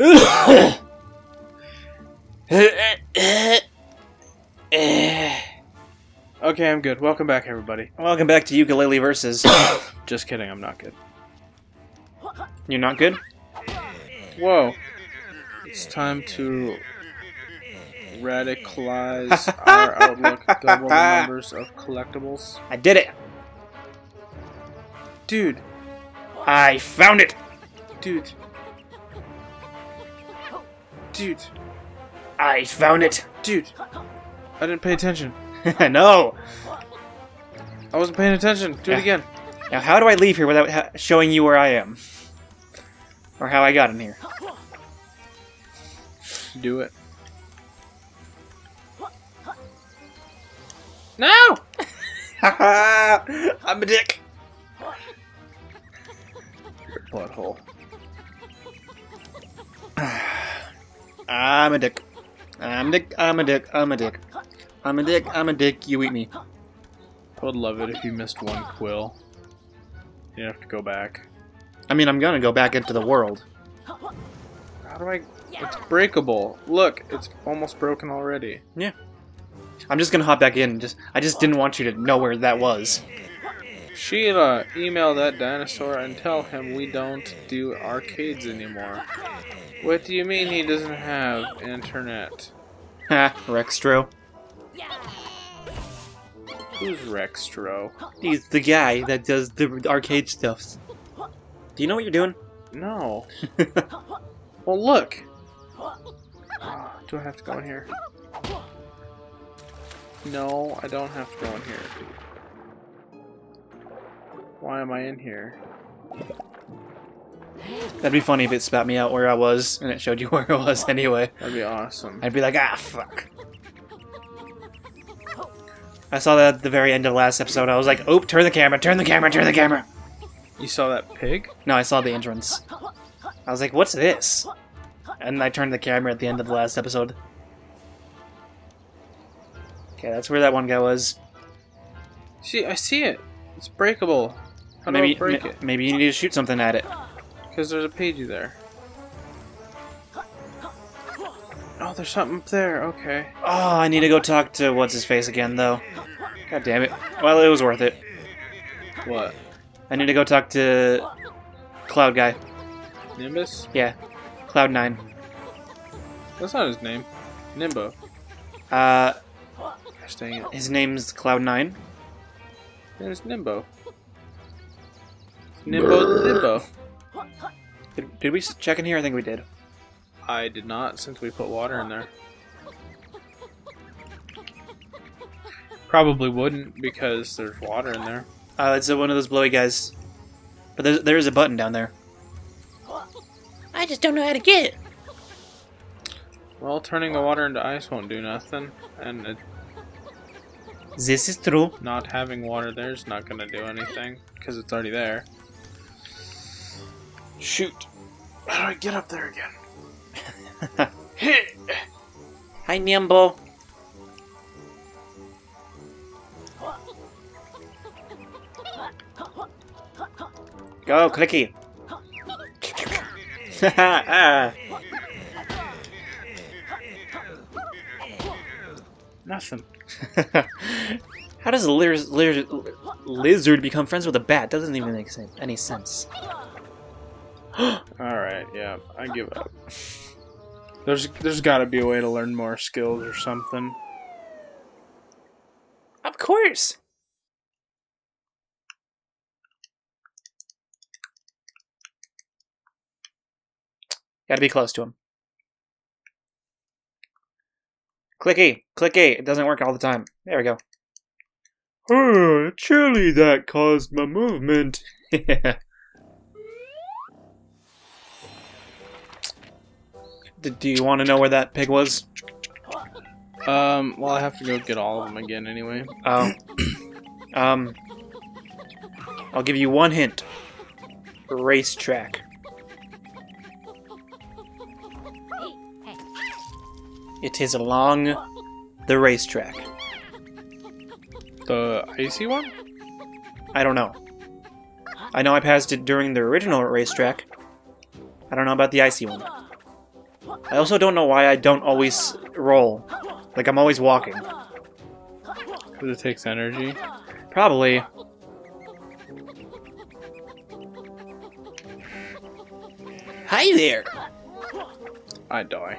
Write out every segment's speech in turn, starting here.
okay, I'm good. Welcome back, everybody. Welcome back to Yooka-Laylee Versus. Just kidding, I'm not good. You're not good? Whoa. It's time to radicalize our outlook, double the numbers of collectibles. I did it! Dude, I found it! dude. Dude, I found it! dude. I didn't pay attention. no! I wasn't paying attention. Do it again. Now, how do I leave here without ha showing you where I am? Or how I got in here? Do it. No! I'm a dick! Butthole. I'm a dick. I'm a dick, I'm a dick, I'm a dick. I'm a dick, I'm a dick, you eat me. I would love it if you missed one quill. You have to go back. I mean, I'm gonna go back into the world. How do I... It's breakable. Look, it's almost broken already. Yeah. I'm just gonna hop back in. Just I just didn't want you to know where that was. Sheila, uh, email that dinosaur and tell him we don't do arcades anymore. What do you mean he doesn't have internet? Ha, Rextro. Who's Rextro? He's the guy that does the arcade stuffs. Do you know what you're doing? No. Well, look. Do I have to go in here? No, I don't have to go in here. Why am I in here? That'd be funny if it spat me out where I was and it showed you where I was anyway. That'd be awesome. I'd be like, ah, fuck. I saw that at the very end of the last episode. I was like, oop, turn the camera, turn the camera, turn the camera. You saw that pig? No, I saw the entrance. I was like, what's this? And I turned the camera at the end of the last episode. Okay, that's where that one guy was. See, I see it. It's breakable. How maybe, do I break ma- it? maybe you need to shoot something at it. Because there's a pagey there. Oh, there's something up there. Okay. Oh, I need to go talk to what's his face again, though. God damn it. Well, it was worth it. What? I need to go talk to Cloud Guy. Nimbus? Yeah, Cloud Nine. That's not his name. Nimbo. Uh, Gosh dang it. his name's Cloud Nine. There's Nimbo. Nimbo the Nimbo. Did, did we check in here? I think we did. I did not since we put water in there. Probably wouldn't because there's water in there. Uh, it's uh, one of those blowy guys. But there's, there is a button down there. I just don't know how to get it. Well, turning the water into ice won't do nothing, and it, This is true. not having water there is not going to do anything because it's already there. Shoot! How do I get up there again? Hi, Nimble. Go, Clicky. Ah. Nothing. How does a liz- liz- lizard become friends with a bat? Doesn't even make sense. any sense. Alright, yeah, I give up. There's there's got to be a way to learn more skills or something. Of course. Gotta be close to him. Clicky, clicky. It doesn't work all the time. There we go. Uh, chili that caused my movement. do, do you want to know where that pig was? Um, well, I have to go get all of them again anyway. Oh. um. I'll give you one hint. Racetrack. It is along the racetrack. The icy one? I don't know. I know I passed it during the original racetrack. I don't know about the icy one. I also don't know why I don't always roll. Like, I'm always walking. Because it takes energy. Probably. Hi there! I die.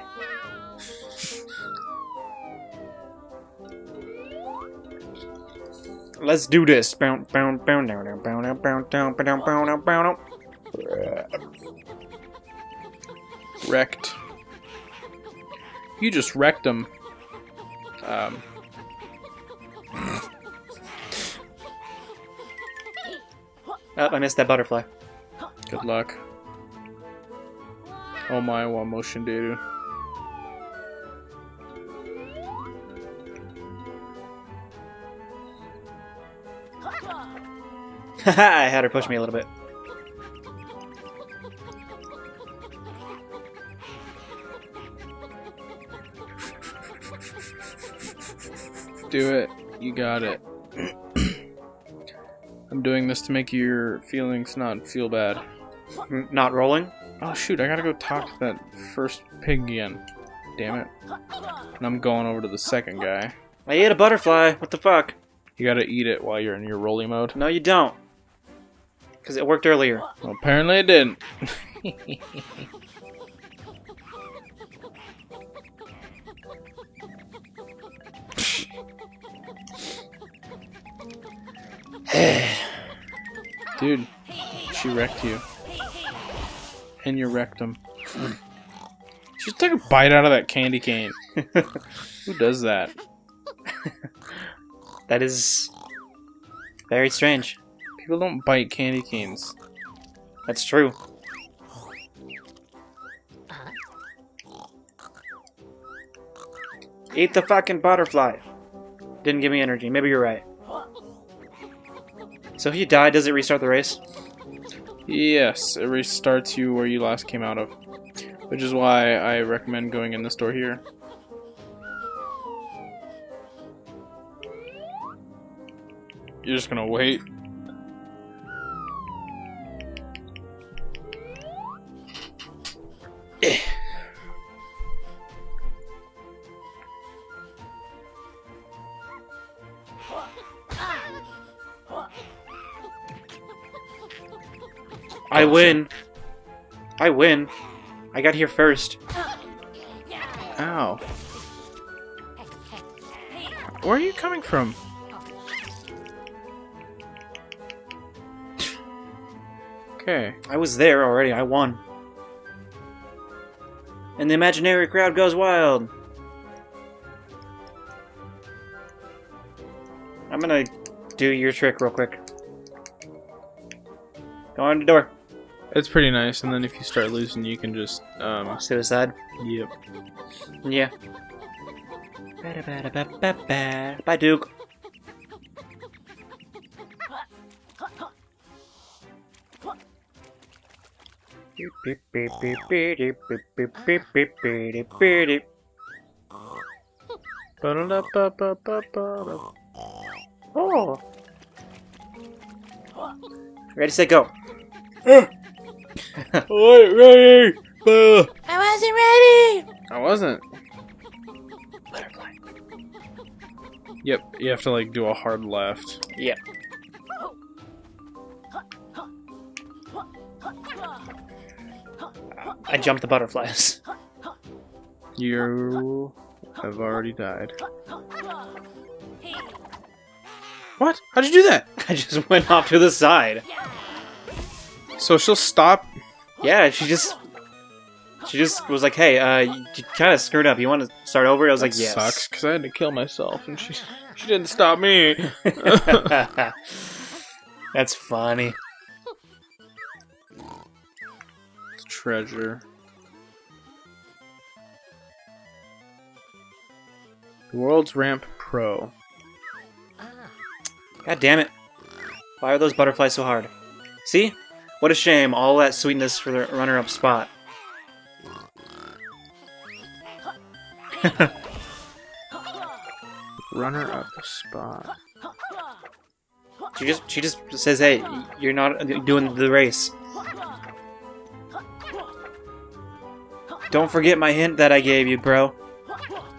Let's do this. Bound, bound, bound, down, down, bound, down, bound, down, bound, bound, down, bound, down. You just wrecked him. Um, Oh, I missed that butterfly. good luck. Oh my, what motion data. Haha, I had her push me a little bit. Do it. You got it. I'm doing this to make your feelings not feel bad. N- Not rolling? Oh shoot, I gotta go talk to that first pig again. Damn it. And I'm going over to the second guy. I ate a butterfly. What the fuck? You gotta eat it while you're in your rolly mode. No, you don't. Because it worked earlier. Well, apparently it didn't. Dude, she wrecked you. And you wrecked him. Just take a bite out of that candy cane. Who does that? That is very strange. People don't bite candy canes. That's true. Eat the fucking butterfly. Didn't give me energy. Maybe you're right. So if you die, does it restart the race? Yes, it restarts you where you last came out of. Which is why I recommend going in the store here. You're just gonna wait. I win. I win. I got here first. Ow. Where are you coming from? Okay. I was there already. I won. And the imaginary crowd goes wild. I'm gonna do your trick real quick. Go on the door. It's pretty nice, and then if you start losing, you can just, um, Suicide. yep. Yeah. Bye, Duke. Oh. Ready, set, go. Wait, ready! Uh. I wasn't ready. I wasn't. Butterfly. Yep, you have to like do a hard left. Yep. I jumped the butterflies. You have already died. What? How'd you do that? I just went off to the side. So she'll stop. Yeah, she just she just was like, "Hey, uh, you, kind of screwed up. You want to start over?" I was like, That "Yes." Sucks because I had to kill myself, and she she didn't stop me. That's funny. Treasure. The world's ramp pro. God damn it! Why are those butterflies so hard? See? What a shame. All that sweetness for the runner-up spot. Runner up spot. She just she just says, "Hey, you're not doing the race." Don't forget my hint that I gave you, bro.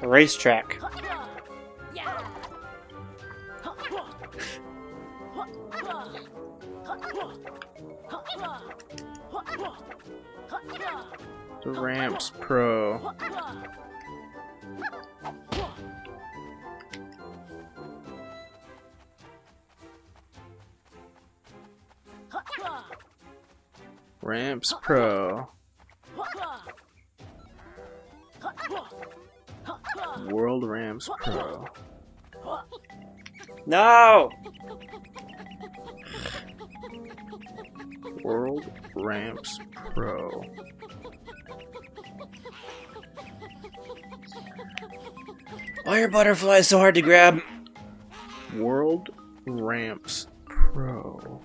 A racetrack. Ramps Pro. Ramps Pro. World Ramps Pro. No! World Ramps Pro. Are butterflies so hard to grab? World Ramps Pro.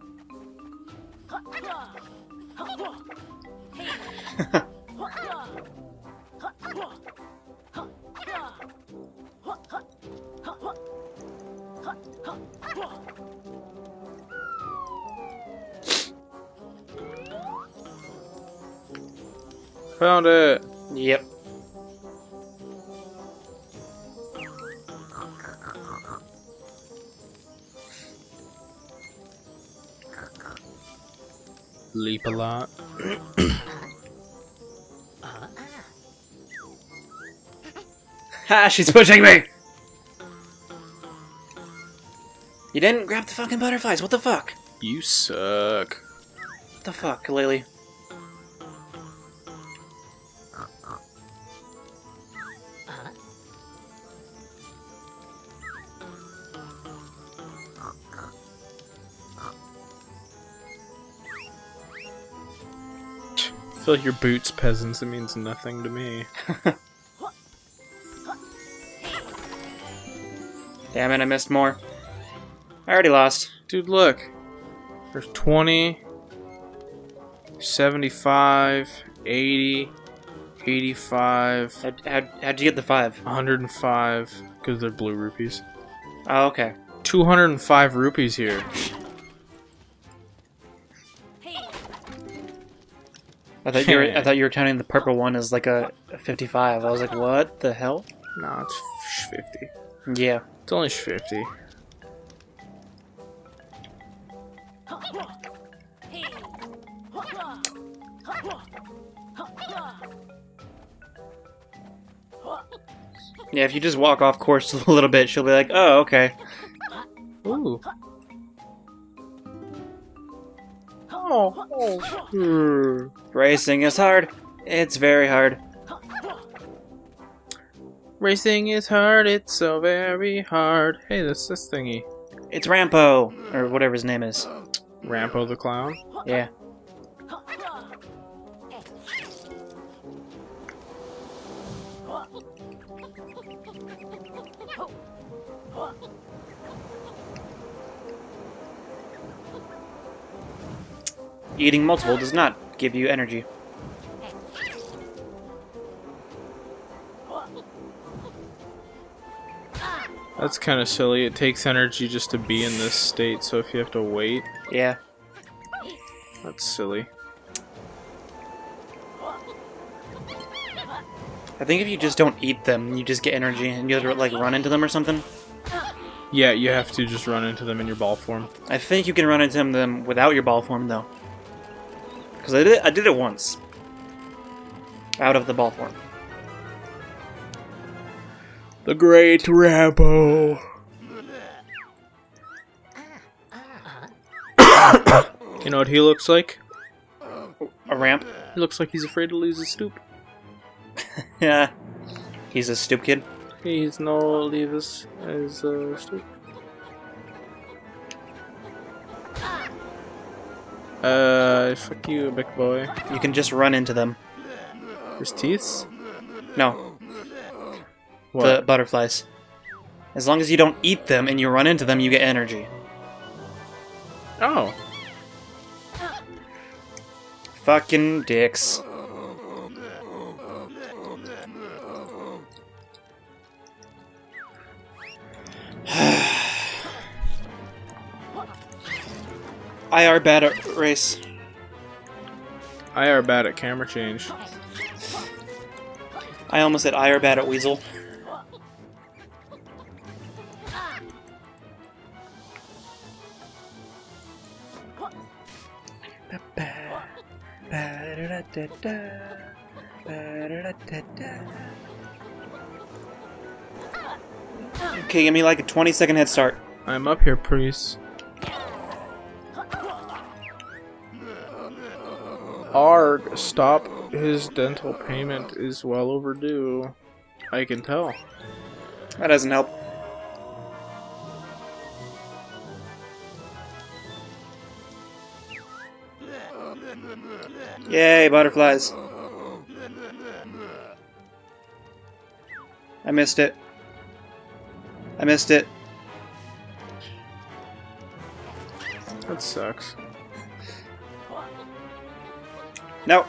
Found it. Yep. Leap a lot. Ha! She's pushing me! You didn't grab the fucking butterflies. What the fuck? You suck. What the fuck, Lily? Fill your boots, peasants. It means nothing to me. Damn it, I missed more. I already lost. Dude, look. There's 20, 75, 80, 85, How'd, how'd, how'd you get the five? 105, because they're blue rupees. Oh, okay. 205 rupees here. I thought you were I thought you were counting the purple one as like a, a 55. I was like, what the hell? No, it's 50. Yeah. It's only 50. Yeah, if you just walk off course a little bit, she'll be like, oh, okay. Ooh. Hmm. Racing is hard. It's very hard. Racing is hard, it's so very hard. Hey, that's this thingy. It's Rampo, or whatever his name is. Rampo the Clown. Yeah. Eating multiple does not give you energy. That's kind of silly. It takes energy just to be in this state, so if you have to wait, Yeah. that's silly. I think if you just don't eat them, you just get energy and you have to like run into them or something. Yeah, you have to just run into them in your ball form. I think you can run into them without your ball form though. Cause I did I did it once. Out of the ball form. The Great Rambo. you know what he looks like? A ramp. He looks like he's afraid to lose his stoop. Yeah. He's a stoop kid. He's no leave his, his uh, stoop. Uh, fuck you, big boy. You can just run into them. His teeth? No, What? the butterflies. As long as you don't eat them and you run into them, you get energy. Oh. Fucking dicks. IR bad at race. I are bad at camera change. I almost said I are bad at Weasel. Okay, give me like a 20 second head start. I'm up here, priest. Arg, stop. His dental payment is well overdue. I can tell. That doesn't help. Yay, butterflies. I missed it. I missed it. That sucks. No.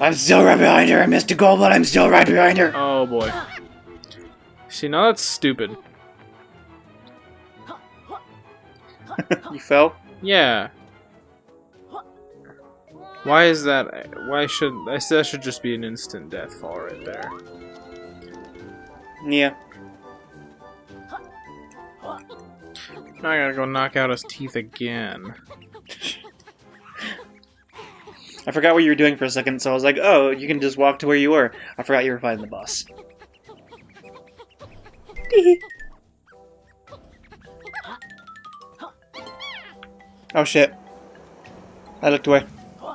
I'm still right behind her. I missed a goal, but I'm still right behind her. Oh boy. See, now that's stupid. you fell? Yeah. Why is that? Why should I that should just be an instant death fall right there? Yeah. Now I gotta go knock out his teeth again. I forgot what you were doing for a second, so I was like, oh, you can just walk to where you were. I forgot you were fighting the boss. oh shit. I looked away.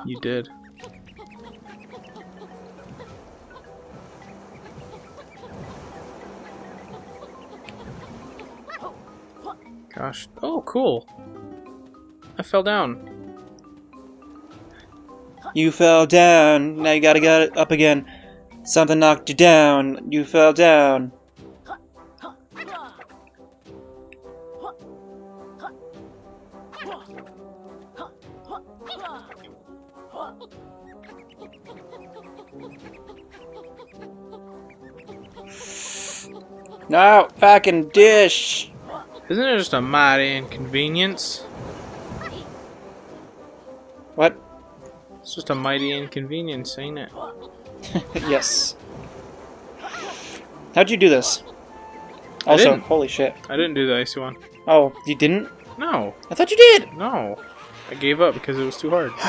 You did. Gosh. Oh, cool. I fell down. You fell down. Now you gotta get up again. Something knocked you down. You fell down. No, fucking dish. Isn't it just a mighty inconvenience? What? It's just a mighty inconvenience, ain't it? yes. How'd you do this? I Also, didn't. holy shit. I didn't do the icy one. Oh, you didn't? No, I thought you did. no. I gave up because it was too hard.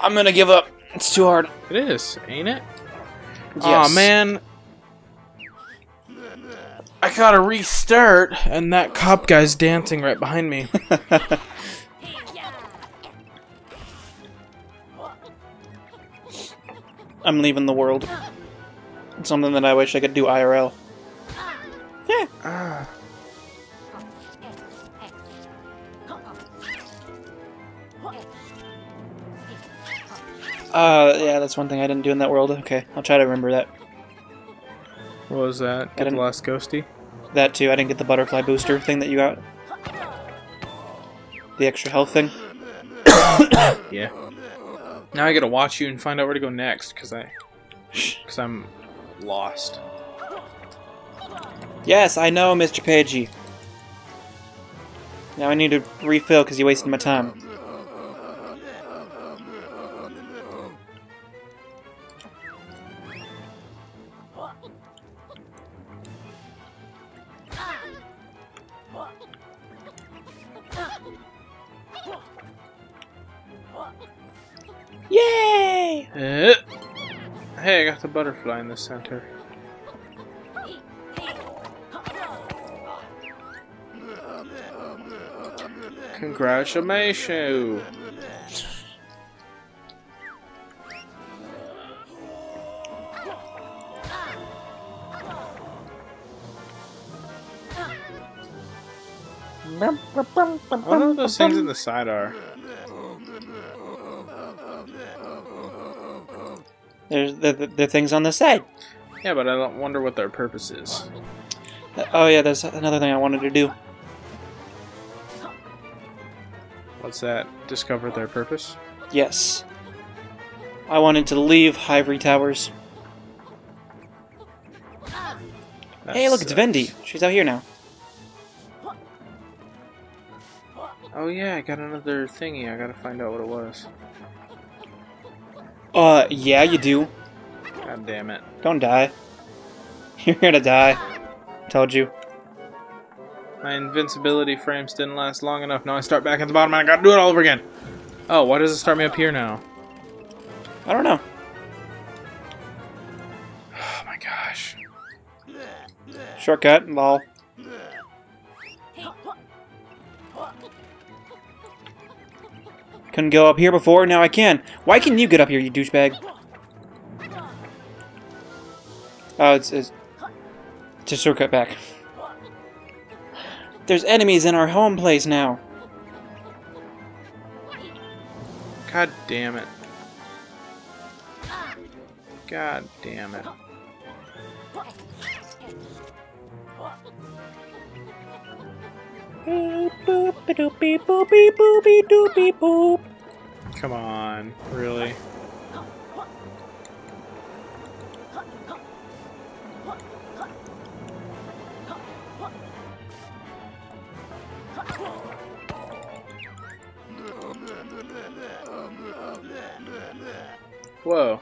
I'm gonna give up. It's too hard. It is, ain't it? Yes. Aw, man. I gotta restart, and that cop guy's dancing right behind me. I'm leaving the world. It's something that I wish I could do IRL. Yeah. Ah. Uh, yeah, that's one thing I didn't do in that world. Okay, I'll try to remember that. What was that? Get the last ghosty? That too. I didn't get the butterfly booster thing that you got. The extra health thing. Yeah. Now I gotta watch you and find out where to go next, cause I, cause I'm lost. Yes, I know, Mr. Pagey. Now I need to refill because you wasted my time. Butterfly in the center. Congratulations! What those things in the side are. There's the, the, the things on the side. Yeah, but I don't wonder what their purpose is. Oh yeah, there's another thing I wanted to do. What's that? Discover their purpose? Yes. I wanted to leave Hivory Towers. That hey, look, it's sucks. Vendi. She's out here now. Oh yeah, I got another thingy. I gotta find out what it was. Uh, yeah, you do. God damn it. Don't die. You're gonna die. Told you. My invincibility frames didn't last long enough. Now I start back at the bottom and I gotta do it all over again. Oh, why does it start me up here now? I don't know. Oh my gosh. Shortcut, lol. Couldn't go up here before, now I can. Why can you get up here, you douchebag? Oh, it's, it's, it's a shortcut back. There's enemies in our home place now. God damn it. God damn it. Boop, boop, doopy, boopy, boopy, doopy, boop. Come on, really? Whoa.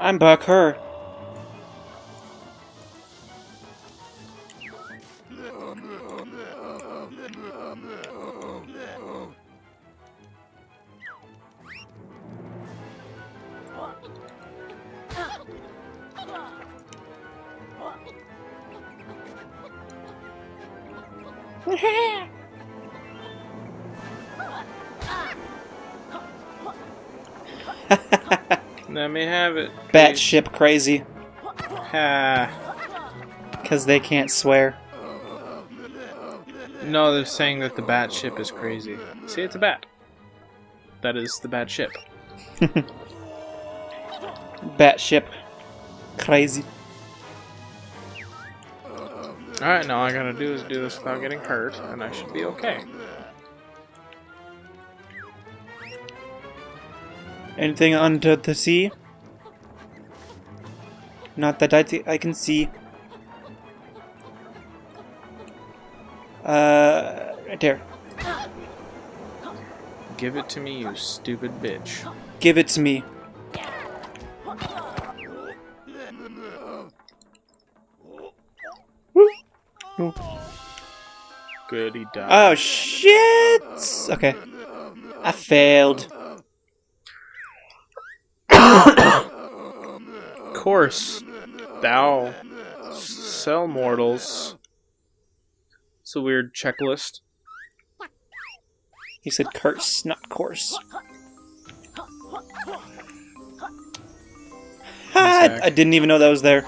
I'm Buck Her. Let me have it. Batship crazy. Ha. Because they can't swear. No, they're saying that the bat ship is crazy. See, it's a bat. That is the bat ship. bat ship. crazy. Alright, now all I gotta do is do this without getting hurt, and I should be okay. Anything under the sea? Not that I, I can see. Uh, right there. Give it to me, you stupid bitch. Give it to me. He died. Oh shit! Okay. I failed. Of course, thou sell mortals. It's a weird checklist. He said curse, not course. I, ah, I didn't even know that was there.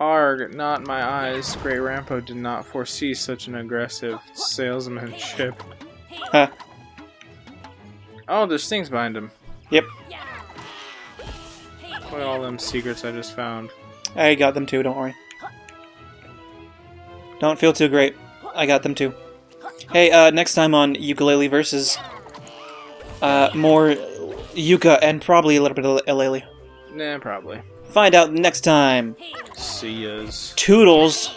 Arg, not my eyes. Great Rampo did not foresee such an aggressive salesmanship. Huh. Oh, there's things behind him. Yep. Look at all them secrets I just found. I got them too, don't worry. Don't feel too great. I got them too. Hey, uh, next time on Yooka-Laylee Versus, uh, more Yooka and probably a little bit of Eulalie. Nah, probably. Find out next time. See yas. Toodles.